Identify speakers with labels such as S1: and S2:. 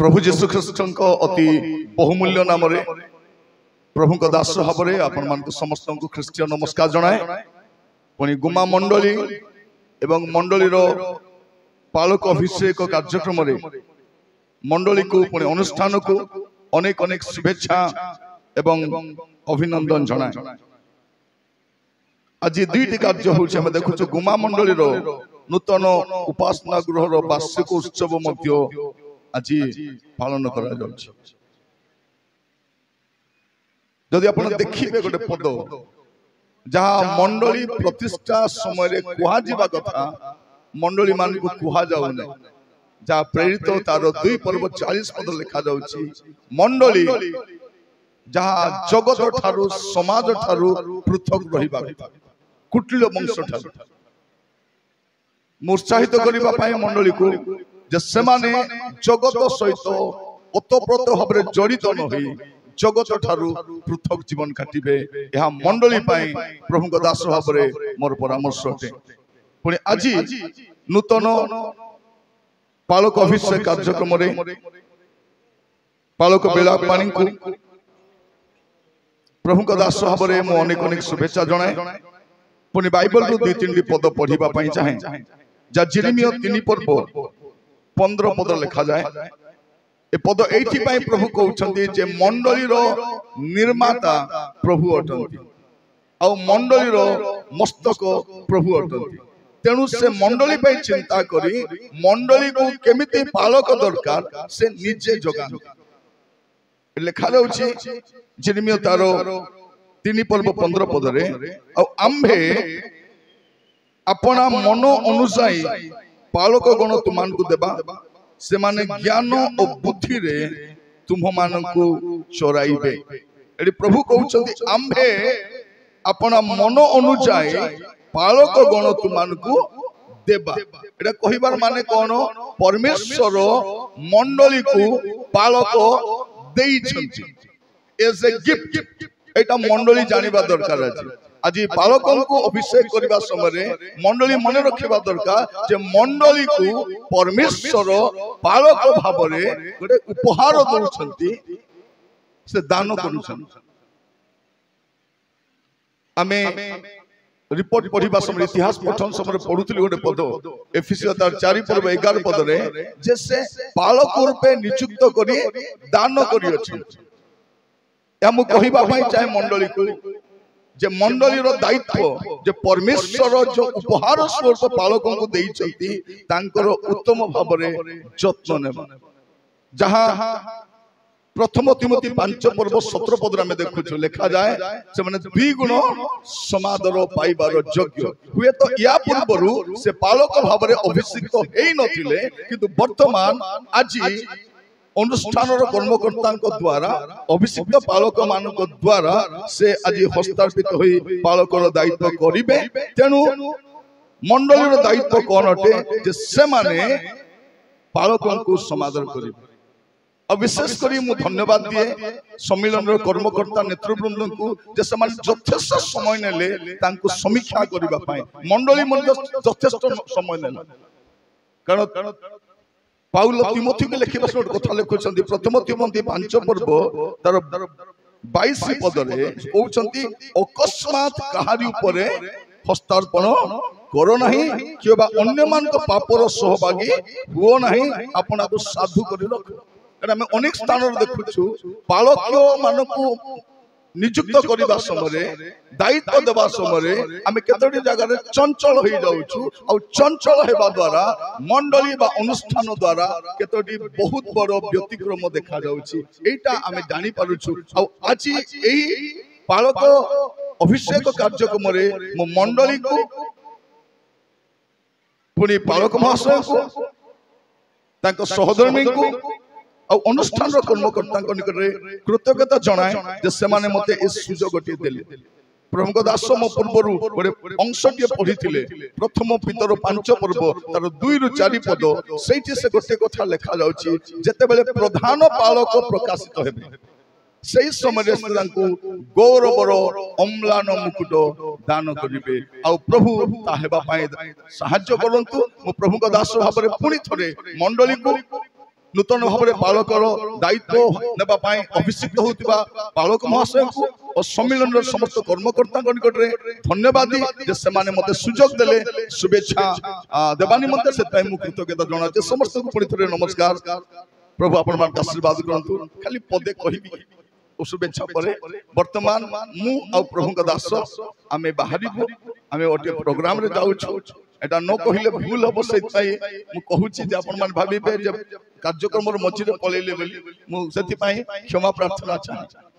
S1: প্রভু যীশুখ্ରୀষ্টଙ୍କ অতি ବହୁମୂଲ୍ୟ ନାମରେ ପ୍ରଭୁଙ୍କ ଦାସ ଭାବରେ ଆପଣମାନଙ୍କୁ ସମସ୍ତଙ୍କୁ ଖ୍ରୀଷ୍ଟୀୟ ନମସ୍କାର ଜଣାଏ ପୁଣି ଗୁମା ମଣ୍ଡଳୀ ଏବଂ ମଣ୍ଡଳୀର ପାଳକ ଅଭିଷେକ କାର୍ଯ୍ୟକ୍ରମରେ ମଣ୍ଡଳୀକୁ ପୁଣି ଅନୁଷ୍ଠାନକୁ ଅନେକ ଅନେକ ଶୁଭେଚ୍ଛା ଏବଂ ଅଭିନନ୍ଦନ ଜଣାଏ ଆଜି ଦୁଇଟି କାର୍ଯ୍ୟ ହେଉଛି ଆମେ ଦେଖୁଛୁ ଗୁମା ମଣ୍ଡଳୀର ନୂତନ ଉପାସନା ଗୃହର ବାର୍ଷିକ ଉତ୍ସବ ମଧ୍ୟ আজ ପାଳନ କରାଯାଉଛି ଯଦି ଆପଣ ଦେଖିବେ ଗୋଟେ ପଦ ଯାହା ମଣ୍ଡଳୀ ପ୍ରତିଷ୍ଠା ସମୟରେ କୁହାଯିବା କଥା ମଣ୍ଡଳୀ ମାନଙ୍କୁ କୁହାଯାଉନି ଯାହା ପ୍ରେରିତ ତାର ଦୁଇ ପର୍ବ ଚାଳିଶ ପଦ ଲେଖାଯାଉଛି ମଣ୍ଡଳୀ ଯାହା ଜଗତ ଠାରୁ ସମାଜ ଠାରୁ ପୃଥକ ରହିବା କଥା କୁଟିଳ ବଂଶ ଠାରୁ ମୁଁ ଉତ୍ସାହିତ କରିବା ପାଇଁ ମଣ୍ଡଳୀକୁ ଯେ ସେମାନେ ଜଗତ ସହିତ ଓତପ୍ରୋତ ଭାବରେ ଜଡ଼ିତ ନହୋଇ ଜଗତ ଠାରୁ ପୃଥକ ଜୀବନ କାଟିବେ ଏହା ମଣ୍ଡଳୀ ପାଇଁ ପ୍ରଭୁଙ୍କ ଦାସ ଭାବରେ ମୋର ପରାମର୍ଶ ଅଟେ ପୁଣି ଆଜି ନୂତନ ପାଳକ ଅଭିଷେକ କାର୍ଯ୍ୟକ୍ରମରେ ପାଳକ ବେଳାପାଣିଙ୍କୁ ପ୍ରଭୁଙ୍କ ଦାସ ଭାବରେ ମୁଁ ଅନେକ ଅନେକ ଶୁଭେଚ୍ଛା ଜଣାଏ ପୁଣି ବାଇବଲରୁ ଦୁଇ ତିନିଟି ପଦ ପଢ଼ିବା ପାଇଁ ଚାହେଁ ଯାହା ଜିରିମିଓ ତିନି ପର୍ବ ପନ୍ଦର ପଦ ଲେଖାଯାଏ ଏ ପଦ ଏଇଥିପାଇଁ ପ୍ରଭୁ କହୁଛନ୍ତି ଯେ ମଣ୍ଡଳୀର ନିର୍ମାତା ପ୍ରଭୁ ଅଟନ୍ତି ଆଉ ମଣ୍ଡଳୀର ମସ୍ତକ ପ୍ରଭୁ ଅଟନ୍ତି ତେଣୁ ସେ ମଣ୍ଡଳୀ ପାଇଁ ଚିନ୍ତା କରି ମଣ୍ଡଳୀକୁ କେମିତି ପାଳକ ଦରକାର ସେ ନିଜେ ଯୋଗାନ୍ତି ଲେଖାଯାଉଛି ଜିର୍ମିଓ ତାର ତିନି ପର୍ବ ପନ୍ଦର ପଦରେ ଆଉ ଆମ୍ଭେ ଆପଣା ମନ ଅନୁଯାୟୀ ବାଳକଗଣ ତୁମମାନଙ୍କୁ ଦେବା ସେମାନେ ଜ୍ଞାନ ଓ ବୁଦ୍ଧିରେ ତୁମମାନଙ୍କୁ ଚରାଇବେ ଏଠି ପ୍ରଭୁ କହୁଛନ୍ତି ଆମ୍ଭେ ଆପଣ ମନ ଅନୁଯାୟୀ ବାଳକଗଣ ତୁମମାନଙ୍କୁ ଦେବା এটা কহিবার মানে কোন পরমেশ্বর মন্ডলীকু পালক ଦେଇଛନ୍ତି এজ এ গিফট এটা মন্ডলী জানিবা দরকার আছে আজি বালকঙ্কু অভিষেক করিবা সময়ে মন্ডলী মনে রাখিবা দরকার যে মন্ডলী কু পরমেশ্বর বালক ভাবরে গোটে উপহার দৌঁছন্তি সে দান করুছন্তি আমি রিপোর্ট পড়া সময় ইতিহাস পঠন সময় পড়ুলি গোটে পদ এফিসিও তার চারি পর্ব এগার পদরে যে সে বালক রূপে নিযুক্ত করে দান করিଅଛନ୍ତି ଏହା ମୁଁ କହିବା ପାଇଁ ଚାହେଁ ମଣ୍ଡଳୀକୁ ଯେ ମଣ୍ଡଳୀର ଦାୟିତ୍ୱ ଯେ ପରମେଶ୍ୱର ଯୋଉ ଉପହାର ସ୍ୱରୂପ ପାଳକଙ୍କୁ ଦେଇଛନ୍ତି ତାଙ୍କର ଉତ୍ତମ ଭାବରେ ଯତ୍ନ ନେବ ଯାହା ପ୍ରଥମ ତିମତି ପାଞ୍ଚ ପର୍ବ ସତର ପଦରେ ଆମେ ଦେଖୁଛୁ ଲେଖାଯାଏ ସେମାନେ ଦୁଇ ଗୁଣ ସମାଦର ପାଇବାର ଯୋଗ୍ୟ ହୁଏତ ୟା ପୂର୍ବରୁ ସେ ପାଳକ ଭାବରେ ଅଭିଷିକ୍ତ ହେଇନଥିଲେ କିନ୍ତୁ ବର୍ତ୍ତମାନ ଆଜି ಅನುಷ್ಠಾನರ ಕರ್ಮಕರ್ತಾಂಕ ದ್ವಾರ ಅಭಿಷಿಕ್ತ ಪಾಲಕ ಮಾನಕ ದ್ವಾರ ಸೆ আজি হস্তার্পিত হয়ে পালকর দায়িত্ব করিবে তেণু মন্ডলীর দায়িত্ব কন অটে যে সেমানে পালকঙ্কু সমাদর করিবে ଆଉ ବିଶେଷ କରି ମୁଁ ଧନ୍ୟବାଦ ଦିଏ ସମ୍ମିଳନୀର କର୍ମକର୍ତ୍ତା ନେତୃବୃନ୍ଦଙ୍କୁ ଯେ ସେମାନେ ଯଥେଷ୍ଟ ସମୟ ନେଲେ ତାଙ୍କୁ ସମୀକ୍ଷା କରିବା ପାଇଁ ମଣ୍ଡଳୀ ମଧ୍ୟ ଯଥେଷ୍ଟ ସମୟ ନେଲେ କାରଣ ପାଉଲ ତିମୋଥିକୁ ଲେଖିବା ସେ ଗୋଟେ କଥା ଲେଖୁଛନ୍ତି ପ୍ରଥମ ତିମନ୍ତି ପାଞ୍ଚ ପର୍ବ ତାର ବାଇଶ ପଦରେ କହୁଛନ୍ତି ଅକସ୍ମାତ୍ କାହାରି ଉପରେ ହସ୍ତାର୍ପଣ କର ନାହିଁ କିମ୍ବା ଅନ୍ୟମାନଙ୍କ ପାପର ସହଭାଗୀ ହୁଅ ନାହିଁ ଆପଣାକୁ ସାଧୁ କରି ରଖ କାରଣ ଆମେ ଅନେକ ସ୍ଥାନରେ ଦେଖୁଛୁ ପାଳକୀୟ ମାନଙ୍କୁ ନିଯୁକ୍ତ କରିବା ସମୟରେ ଦାୟିତ୍ୱ ଦେବା ସମୟରେ ଆମେ କେତୋଟି ଜାଗାରେ ଚଞ୍ଚଳ ହେଇଯାଉଛୁ ଆଉ ଚଞ୍ଚଳ ହେବା ଦ୍ୱାରା ମଣ୍ଡଳୀ ବା ଅନୁଷ୍ଠାନ ଦ୍ୱାରା କେତୋଟି ବହୁତ ବଡ଼ ବ୍ୟତିକ୍ରମ ଦେଖାଯାଉଛି ଏଇଟା ଆମେ ଜାଣିପାରୁଛୁ ଆଉ ଆଜି ଏହି ପାଳକ ଅଭିଷେକ କାର୍ଯ୍ୟକ୍ରମରେ ମୋ ମଣ୍ଡଳୀକୁ ପୁଣି ପାଳକ ମହାଶୟଙ୍କୁ ତାଙ୍କ ସହଧର୍ମୀଙ୍କୁ ଆଉ ଅନୁଷ୍ଠାନର କର୍ମକର୍ତ୍ତାଙ୍କ ନିକଟରେ କୃତଜ୍ଞତା ଜଣାଏ ଯେ ସେମାନେ ମୋତେ ଏ ସୁଯୋଗଟିଏ ଦେଲେ ପ୍ରମୁଖ ଦାସ ମୋ ପୂର୍ବରୁ ଗୋଟେ ଅଂଶଟିଏ ପଢିଥିଲେ ପ୍ରଥମ ପିତର ପାଞ୍ଚ ପର୍ବ ତାର ଦୁଇରୁ ଚାରି ପଦ ସେଇଠି ସେ ଗୋଟିଏ କଥା ଲେଖାଯାଉଛି ଯେତେବେଳେ ପ୍ରଧାନ ପାଳକ ପ୍ରକାଶିତ ହେବେ সেই সময় তাঁকু গৌরবর অম্লান মুকুট দান করিবে আউ প্রভু তা হেবা পাই সাহায্য করন্তু মো প্রভুଙ୍କ দাস ভাବରେ পুনি থরে মণ্ডলীକୁ ନୂତନ ଭାବରେ ପାଳକର ଦାୟିତ୍ୱ ନେବା ପାଇଁ ଅଭିଷିକ୍ତ ହେଉଥିବା ପାଳକ ମହାଶୟଙ୍କୁ ଓ ସମ୍ମିଳନୀର ସମସ୍ତ କର୍ମକର୍ତ୍ତାଙ୍କ ନିକଟରେ ଧନ୍ୟବାଦ ଯେ ସେମାନେ ମୋତେ ସୁଯୋଗ ଦେଲେ ଶୁଭେଚ୍ଛା ଦେବା ନିମନ୍ତେ ସେଥିପାଇଁ ମୁଁ କୃତଜ୍ଞତା ଜଣାଉଛି ସମସ୍ତଙ୍କୁ ପୁଣି ଥରେ ନମସ୍କାର ପ୍ରଭୁ ଆପଣମାନଙ୍କୁ ଆଶୀର୍ବାଦ କରନ୍ତୁ ଖାଲି ପଦେ କହିବି শুভেচ্ছা পরে বর্তমান মু আউ প্রভুঙ্ক দাস আমি বাহারিবু আমি গোটিয়ে প্রোগ্রামে যাচ্ছু এটা ନ କହିଲେ ଭୁଲ ହବ ସେଥିପାଇଁ ମୁଁ କହୁଛି ଯେ ଆପଣମାନେ ଭାବିବେ ଯେ କାର୍ଯ୍ୟକ୍ରମରୁ ମଝିରେ ପଳେଇଲେ ବୋଲି ମୁଁ ସେଥିପାଇଁ କ୍ଷମା ପ୍ରାର୍ଥନା ଚାହୁଁଛି